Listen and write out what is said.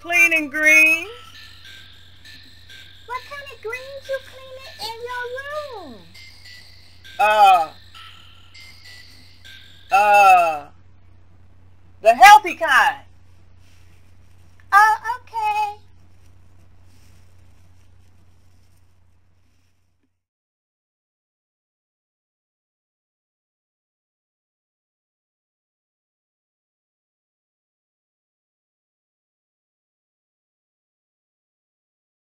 Clean and green. What kind of greens you cleaning in your room? Uh, uh, the healthy kind.